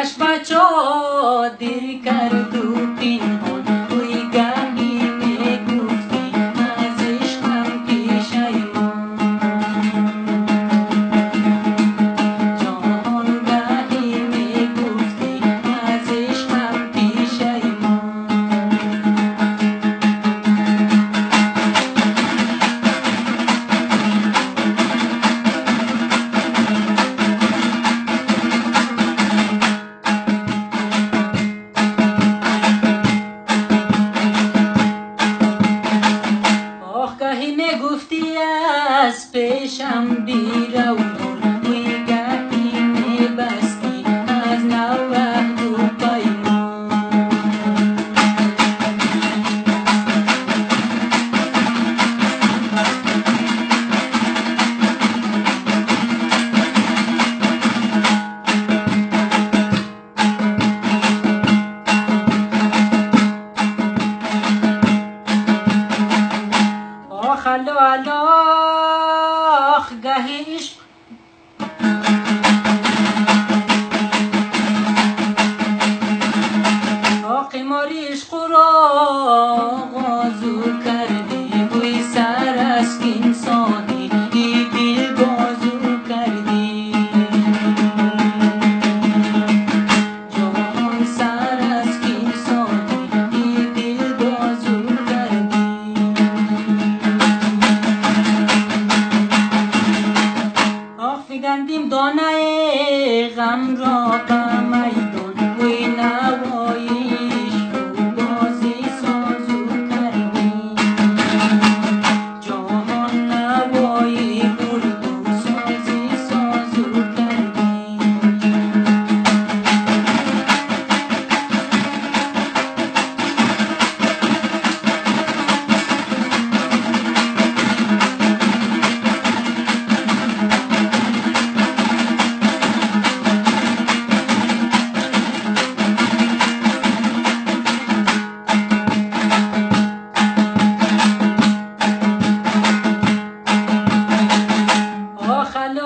ो दर् گفتی از پیشم بیرو Balak gahish گندیم دانه غم را به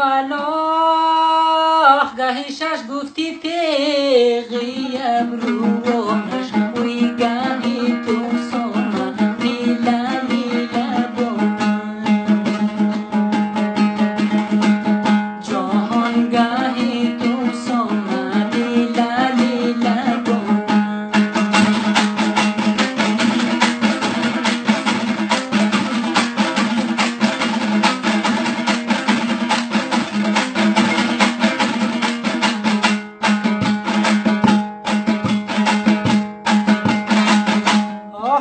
پناه گهشش گفتی تیغی رو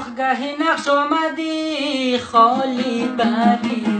شاخگه نقش آمدی خالی بری.